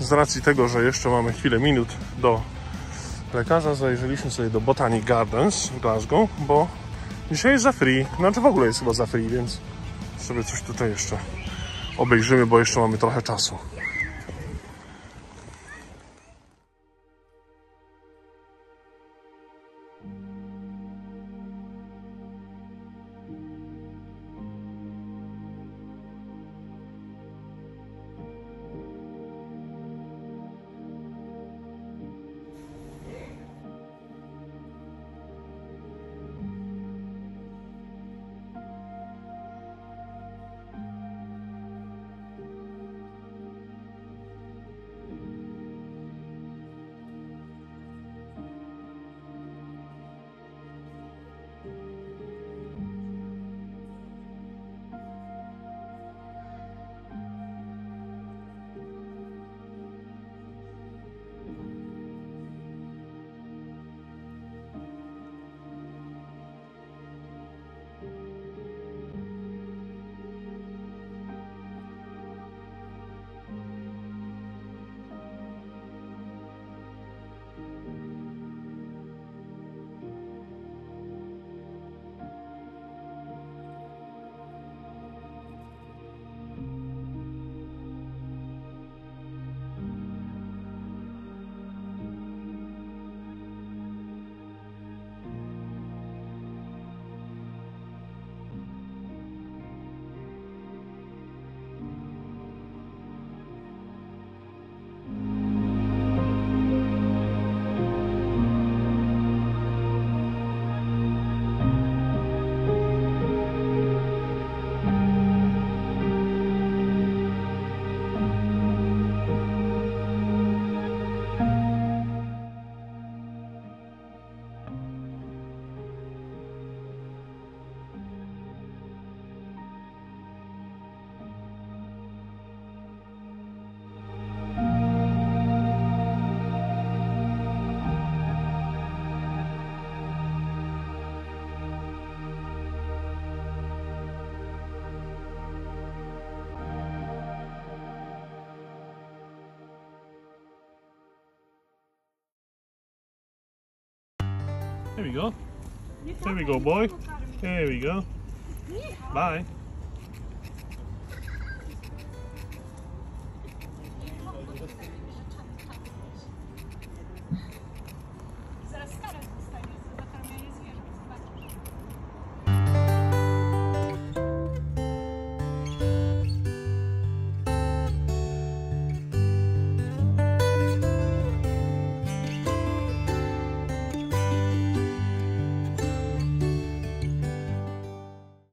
z racji tego, że jeszcze mamy chwilę minut do lekarza, zajrzeliśmy sobie do Botanic Gardens w Glasgow, bo dzisiaj jest za free. Znaczy w ogóle jest chyba za free, więc sobie coś tutaj jeszcze obejrzymy, bo jeszcze mamy trochę czasu. There we go. There we go, boy. There we go. Bye.